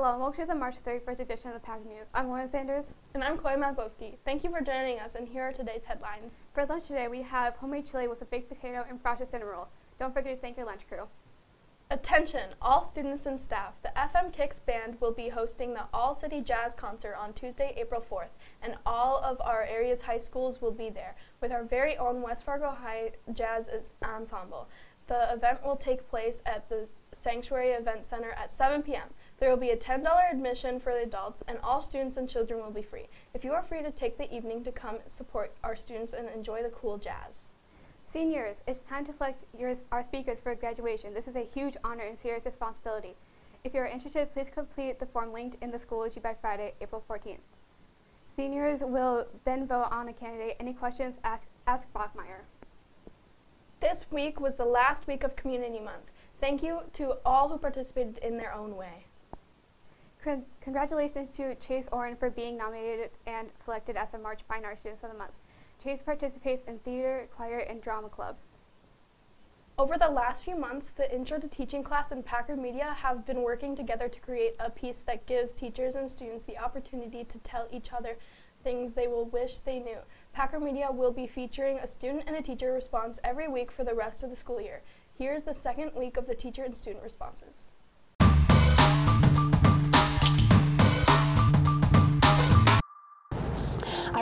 Hello, and welcome to the March 31st edition of the Pack News. I'm Lauren Sanders. And I'm Chloe Maslowski. Thank you for joining us, and here are today's headlines. For lunch today, we have homemade chili with a baked potato and frosted cinnamon roll. Don't forget to thank your lunch crew. Attention, all students and staff. The FM Kicks Band will be hosting the All City Jazz Concert on Tuesday, April 4th, and all of our area's high schools will be there with our very own West Fargo High Jazz Ensemble. The event will take place at the Sanctuary Event Center at 7 p.m. There will be a $10 admission for the adults, and all students and children will be free. If you are free to take the evening to come support our students and enjoy the cool jazz. Seniors, it's time to select your, our speakers for graduation. This is a huge honor and serious responsibility. If you are interested, please complete the form linked in the Schoology by Friday, April 14th. Seniors will then vote on a candidate. Any questions, ask, ask Bachmeyer. This week was the last week of Community Month. Thank you to all who participated in their own way. Con congratulations to Chase Oren for being nominated and selected as a March Fine Arts Student of the Month. Chase participates in theater, choir, and drama club. Over the last few months, the Intro to Teaching class and Packer Media have been working together to create a piece that gives teachers and students the opportunity to tell each other things they will wish they knew. Packer Media will be featuring a student and a teacher response every week for the rest of the school year. Here's the second week of the teacher and student responses.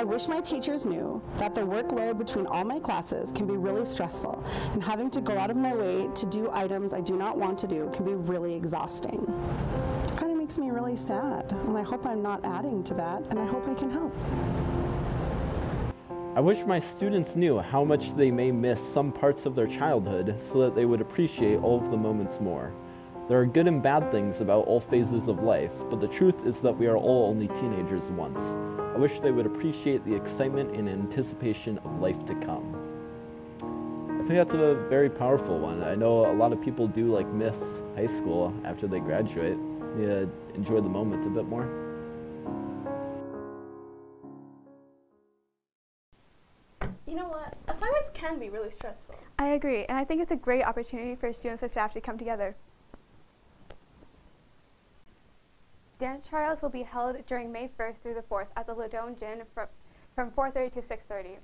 Wish my teachers knew that the workload between all my classes can be really stressful, and having to go out of my way to do items I do not want to do can be really exhausting. It kind of makes me really sad, and I hope I'm not adding to that, and I hope I can help. I wish my students knew how much they may miss some parts of their childhood so that they would appreciate all of the moments more. There are good and bad things about all phases of life, but the truth is that we are all only teenagers once. I wish they would appreciate the excitement and anticipation of life to come. I think that's a very powerful one. I know a lot of people do like miss high school after they graduate. They enjoy the moment a bit more. You know what? Assignments can be really stressful. I agree, and I think it's a great opportunity for students and staff to come together. Dance trials will be held during May 1st through the 4th at the Ladone Gym from, from 4.30 to 6.30.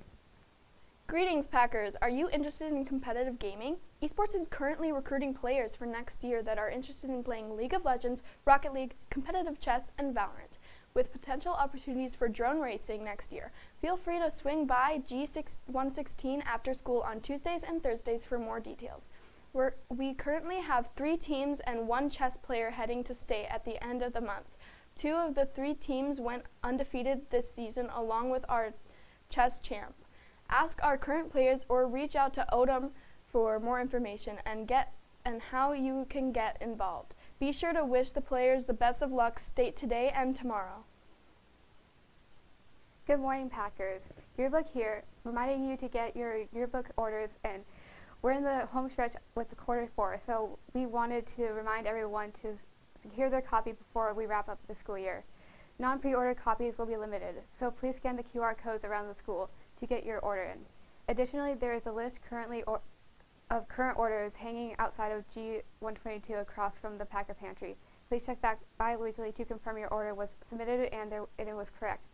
Greetings, Packers. Are you interested in competitive gaming? Esports is currently recruiting players for next year that are interested in playing League of Legends, Rocket League, competitive chess, and Valorant, with potential opportunities for drone racing next year. Feel free to swing by G116 after school on Tuesdays and Thursdays for more details. We're, we currently have three teams and one chess player heading to state at the end of the month. Two of the three teams went undefeated this season along with our chess champ. Ask our current players or reach out to Odom for more information and get and how you can get involved. Be sure to wish the players the best of luck state today and tomorrow. Good morning, Packers. Yearbook here, reminding you to get your yearbook orders in. We're in the home stretch with the quarter four, so we wanted to remind everyone to secure their copy before we wrap up the school year. Non-pre-order copies will be limited, so please scan the QR codes around the school to get your order in. Additionally, there is a list currently of current orders hanging outside of G122 across from the Packer Pantry. Please check back bi-weekly to confirm your order was submitted and, there, and it was correct.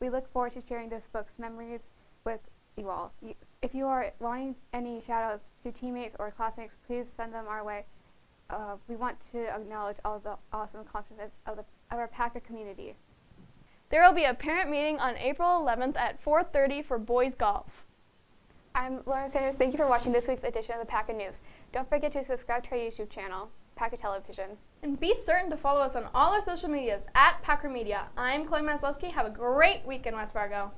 We look forward to sharing this book's memories with you all. You, if you are wanting any shout-outs to teammates or classmates, please send them our way. Uh, we want to acknowledge all the awesome accomplishments of, the, of our Packer community. There will be a parent meeting on April 11th at 4.30 for boys golf. I'm Lauren Sanders. Thank you for watching this week's edition of the Packer News. Don't forget to subscribe to our YouTube channel, Packer Television. And be certain to follow us on all our social medias at Packer Media. I'm Chloe Maslowski. Have a great week in West Fargo.